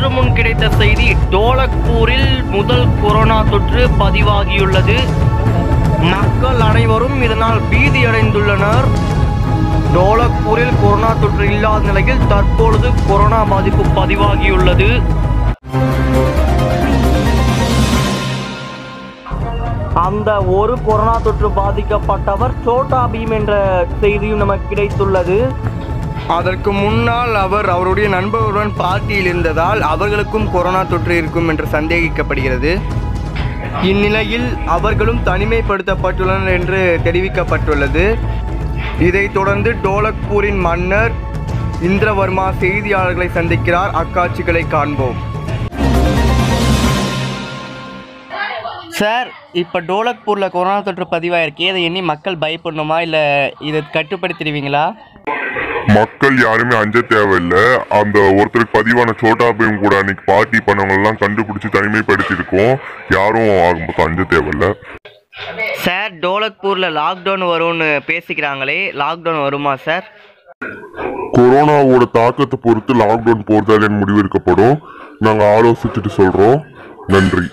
இன்று முன் கிடைத்த செய்தி டோலக்பூரில் முதல் கொரோனா தொற்று பதிவாகியுள்ளது. மக்கள் அனைவரும் இதனால் பீதியடைந்துள்ளனர். டோலக்பூரில் கொரோனா தொற்று இல்லாத நிலையில் தற்பொழுது கொரோனா பாதிப்பு பதிவாகியுள்ளது. அந்த ஒரு கொரோனா தொற்று பாதிக்கப்பட்டவர் சோட்டா பீம் என்ற செய்தியும் நமக்கு கிடைத்துள்ளது. அதற்கு முன்னால் அவர் அவருடைய நண்பருடன் பார்ட்டியில் இருந்ததால் அவர்களுக்கும் கொரோனா தொற்று இருக்கும் என்று சந்தேகிக்கப்படுகிறது. இந்நிலையில் அவர்களும் தனிமைப்படுத்தப்பட்டுள்ளனர் என்று தெரிவிக்கப்பட்டுள்ளது. இதைத் தொடர்ந்து டோலக்பூரின் மன்னர் இந்திரவர்மா செய்தியாளர்களை சந்திக்கிறார். அக்காட்சிகளை காண்போம். சார் இப்போ டோலக்பூரில் கொரோனா தொற்று பதிவாயிருக்கு இதை எண்ணி மக்கள் பயப்படணுமா? இல்லை இதை கட்டுப்படுத்திடுவீங்களா? மக்கள் யாருமே அஞ்ச தேவையில்லை. அந்த ஒருத்தருக்கு பதிவான சோட்டா பீம் கூட அன்னைக்கு பார்ட்டி பண்ணவங்க எல்லாம் கண்டுபிடிச்சு தனிமைப்படுத்தியிருக்கோம். யாரும் அவங்க அஞ்ச தேவையில்ல. சார் டோலக்பூரில் லாக்டவுன் வரும்னு பேசிக்கிறாங்களே லாக்டவுன் வருமா சார்? கொரோனாவோட தாக்கத்தை பொறுத்து லாக்டவுன் போறதால முடிவெடுக்கப்படும் நாங்க ஆலோசிச்சுட்டு சொல்றோம். நன்றி.